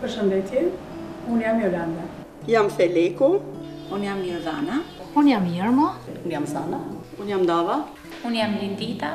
Përshëndetje, unë jam Jolanda. Jam Feleku. Unë jam Nirvana. Unë jam Irma. Unë jam Zana. Unë jam Dava. Unë jam Lindita.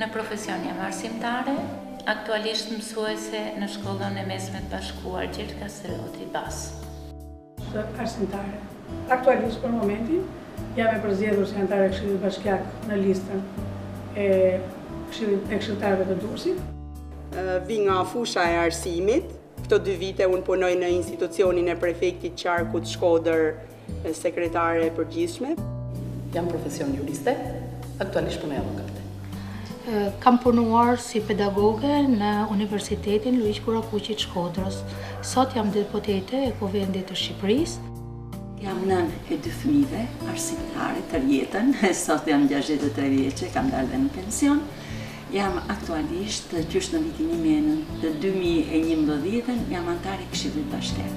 Në profesion jam arsimtare. Aktualisht mësuese në shkollën e mesme të bashkuar Gjergj Kastrioti Baz. Së arsimtare. Aktualisht për momentin jam e përzgjedhur si anëtare e Këshillit Bashkiak në listën e Këshillit e Këshilltarëve të Durrësit. Vij nga fusha e arsimit. Këto dy vite unë punoj në institucionin e prefektit të Qarkut Shkodër, sekretare e përgjithshme. Jam profesion juriste, aktualisht punoj avokate. Kam punuar si pedagoge në Universitetin Luigj Gurakuqi të Shkodrës. Sot jam deputete e Kuvendit të Shqipërisë. Jam nënë e dy fëmijëve, arsimtare tërë jetën. Sot jam 63 vjeçe, kam dalë dhe në pension. Jam aktualisht qysh në vitin 2011, jam anëtare e këshillit bashkiak.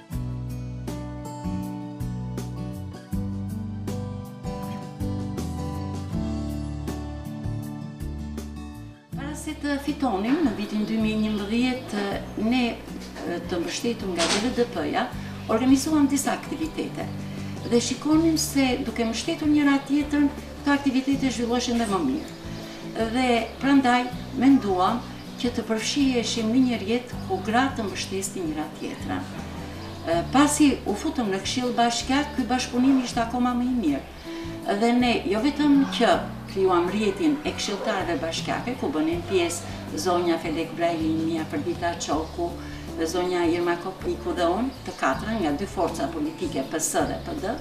se të fitonim në vitin 2011 ne të mbështetur nga LGP-ja, organizuam disa aktivitete. Dhe shikonim se duke mbështetur njëra tjetrën, këto aktivitete zhvilloheshin dhe më mirë. Dhe prandaj menduam që të përfshiheshim në një rrjet ku gratë të mbështesnin njëra-tjetrën. Pasi u futëm në këshill bashkiak, ky bashkëpunim ishte akoma më i mirë dhe ne jo vetëm që krijuam rrjetin e këshilltarëve bashkiake, ku bënin pjesë zonja Felek Brahimi, Afërdita Çoku, zonja Irma Kopliku dhe unë, të katra nga dy forca politike PS dhe PD,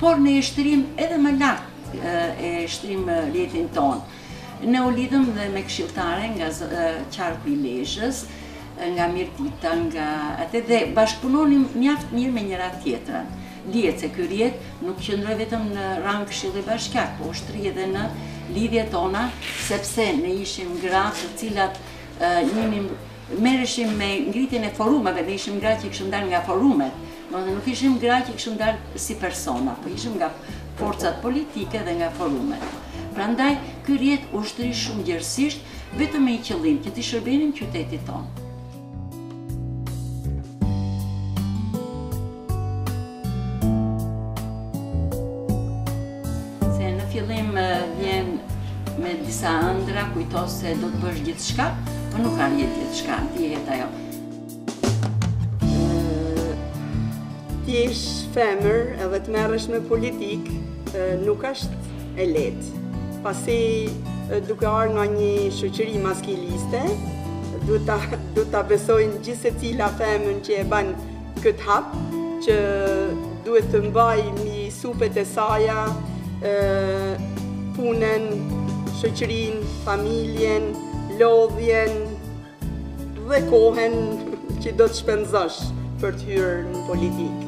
por ne e shtrimë edhe më lart e shtrimë rrjetin tonë. Ne u lidhëm dhe me këshilltare nga qarku i Lezhës, nga Mirdita, nga atë dhe bashkëpunonim mjaft mirë me njëra tjetrën. Dihet se ky rrjet nuk qëndroi vetëm në rang këshilli bashkiak, po u shtri edhe në lidhjet tona, sepse ne ishim gra të cilat njihnim merreshim me ngritjen e forumeve dhe ishim gra që kishim dalë nga forumet, domethënë nuk ishim gra që kishim dalë si persona, po ishim nga forcat politike dhe nga forumet. Prandaj ky rrjet u shtri shumë gjerësisht vetëm me një qëllim, që t'i shërbenim qytetit tonë. Se në fillim vjen me disa andrra, kujton se do të bësh gjithçka, por nuk ka në jetë gjithçka, kjo është ajo. Të jesh femër edhe të merresh me politikë, nuk është e lehtë. Pasi duke ardhë nga një shoqëri maskiliste, duhet ta besojë gjithsecila femën që e banë këtë hap që duhet të mbajë mi supet e saja punën, shoqërinë, familjen, lodhjen dhe kohën që do të shpenzosh për të hyrë në politikë.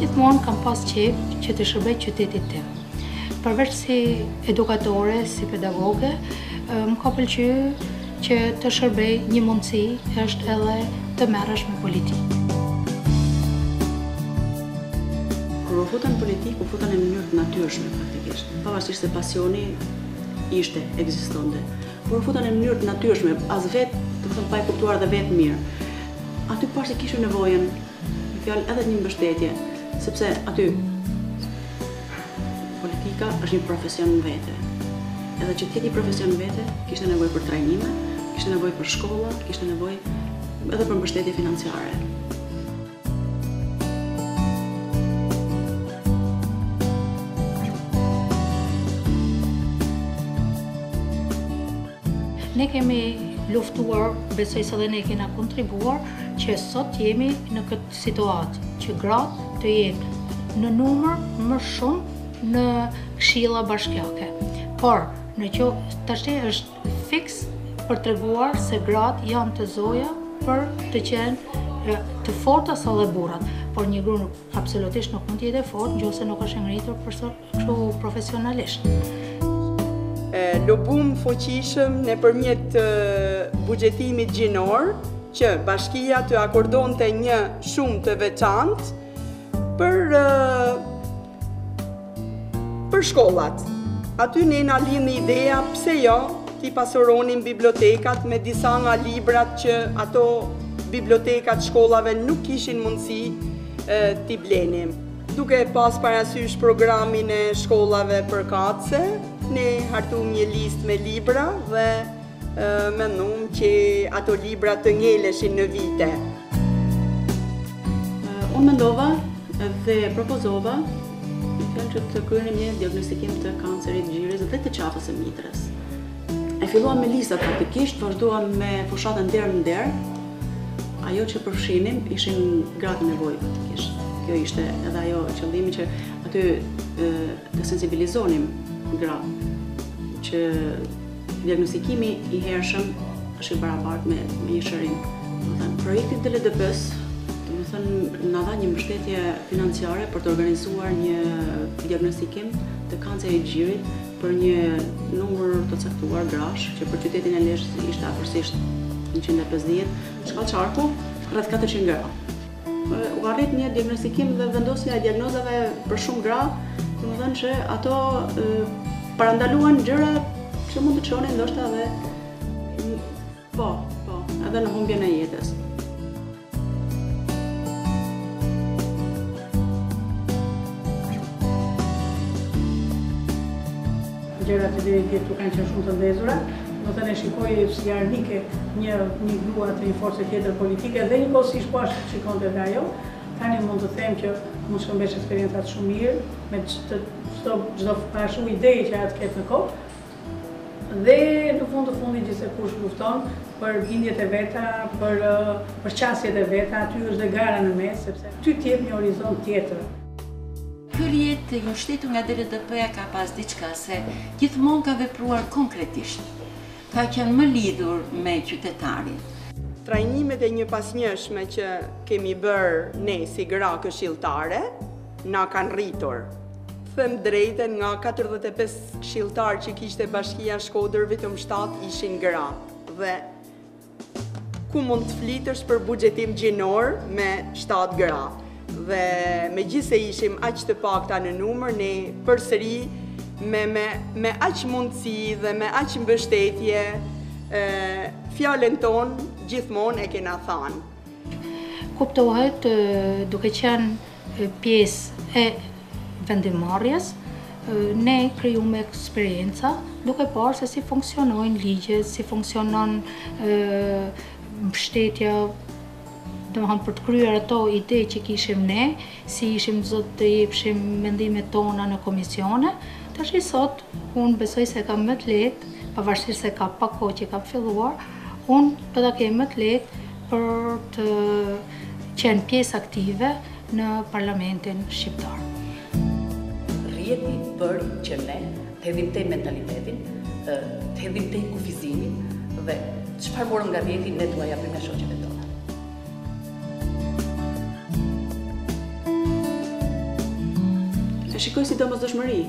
Gjithmonë kam pas qejf që t'i shërbej qytetit tim. Përveç si edukatore, si pedagoge, më ka pëlqy Që të shërbej një mundësi është edhe të merresh me politikë. Kur u futa në politikë, u futa në mënyrë të natyrshme faktikisht, pavarësisht se pasioni ishte ekzistonte. Por u futa në mënyrë të natyrshme, as vetë, domethënë pa e kuptuar dhe vetë mirë. Aty pashë se kishin nevojë për një fjalë edhe një mbështetje, sepse aty Politika është një profesion në vete. Edhe që të jetë një profesion në vete, kishte nevojë për trajnime, kishte nevojë për shkolla, kishte nevojë edhe për mbështetje financiare. Ne kemi luftuar, besoj se edhe ne kena kontribuar që sot jemi në këtë situatë që gratë të jenë në numër më shumë në këshilla bashkiake. Por, në qoftë se është fiks për të treguar se gratë janë të zoja për të qenë të forta sa dhe burrat, por një gru absolutisht nuk mund të jetë e fortë, në qoftë se nuk është e ngritur për sot Kështu profesionalisht. Lobum fuqishëm nëpërmjet buxhetimit gjinor, që bashkia të akordonte një shumë të veçantë për, për shkollat. Aty ne na lindi ideja pse jo t'i pasuronim bibliotekat me disa nga librat që ato bibliotekat e shkollave nuk kishin mundësi t'i blenim. Duke pas parasysh programin e shkollave përkatëse, ne hartuam një listë me libra dhe mendum që ato libra të ngeleshin në vite. Unë mendova dhe propozova që të kryenim një diagnostikim të kancerit të gjirit dhe të qafës së mitrës. E filluam me lista praktikisht, vazhduam me fushatën derë në derë. Ajo që përfshinim ishin gratë me nevojë praktikisht. Kjo ishte edhe ajo qëllimi që aty të sensibilizonim gratë që diagnostikimi i hershëm është i barabartë me me një shërim. Domethënë projekti DLDP-s, domethënë na dha një mbështetje financiare për të organizuar një diagnostikim të kancerit të gjirit për një numër të caktuar grash, që për qytetin e Lezhës ishte afërsisht 150, shkallë qarku, rreth 400 gra. U arrit një diagnostikim dhe vendosja e diagnozave për shumë gra, domethënë që ato parandaluan gjëra që mund të çonin ndoshta dhe Po, po, edhe në humbjen e jetës. gjërat deri dje këtu kanë qenë shumë të ndezura. Domethënë shikoja si armike një një grua të një force tjetër politike dhe njëkohësisht po ashtu shikonte dhe ajo. Tani mund të them që mund të shkëmbesh eksperiencat shumë mirë me çdo çdo çdo fashë ideje që ajo të ketë në kohë. Dhe në fund të fundit gjithsekush lufton për bindjet e veta, për përqasjet e veta, aty është dhe gara në mes, sepse ty të jep një horizont tjetër. Ky rrjet i mbështetur nga DLDP-ja ka pas diçka se gjithmonë ka vepruar konkretisht. Ka qenë më i lidhur me qytetarin. Trajnimet e njëpasnjëshme që kemi bërë ne si gra këshilltare, Na kanë rritur. Të them të drejtën nga katërdhjetë e pesë këshilltarë që kishte bashkia Shkodër vetëm shtatë ishin gra dhe ku mund të flitësh për buxhetim gjinor me shtatë gra. Dhe megjithëse ishim aq të pakta në numër, ne përsëri me, me, me aq mundësi dhe me aq mbështetje, e, fjalën tonë gjithmonë e kena thanë. Kuptohet duke qenë pjesë e vendimmarrjes, ne krijuam eksperienca duke parë se si funksionojnë ligjet, si funksionon mbështetja, domethënë për të kryer ato ide që kishim ne, si ishim zot të jepshim mendimet tona në komisione, tashi sot unë besoj se kam më të lehtë, pavarësisht se ka pak kohë që kam filluar, unë do ta kem më të lehtë për të që jenë pjesë aktive në parlamentin shqiptar. Rrjeti bëri që ne të hedhim tej mentalitetin, të hedhim tej kufizimin dhe çfarë morëm nga rrjeti ne t'ua japim shoqeve tona. E shikoj si domosdoshmëri,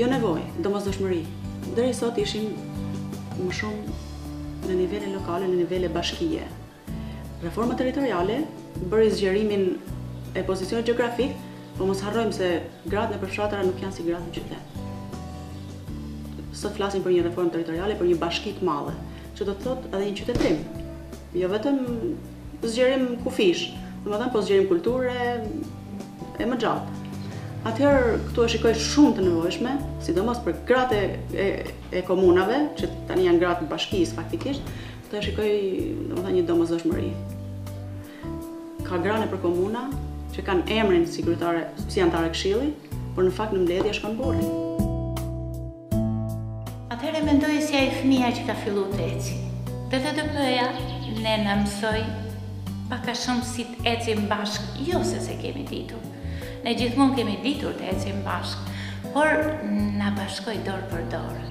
jo nevojë, domosdoshmëri. Deri sot ishim më shumë në nivele lokale, në nivele bashkie. Reforma territoriale bëri zgjerimin e pozicionit gjeografik, po mos harrojmë se gratë nëpër fshatra nuk janë si gratë në qytet. Sot flasim për një reformë territoriale, për një bashki të madhe, që do të thotë edhe një qytetim. Jo vetëm zgjerim kufish, domethënë po zgjerim kulture e më gjatë. Atëherë këtu e shikoj shumë të nevojshme, sidomos për gratë e, e, e komunave, që tani janë gratë e bashkisë faktikisht, Këtu e shikoj, domethënë, një domosdoshmëri. Ka gra nëpër komuna, që kanë emrin si kryetare, si anëtare këshilli, por në fakt në mbledhje shkon burri. Atëherë mendoj si ai fëmija që ka fillu të eci. Dhe dhe dhe përja, ne na mësoi, pak a shumë si të ecim bashkë, jo se s'e kemi ditur. Ne gjithmonë kemi ditur të ecim bashkë, por na bashkoi dorë për dorë.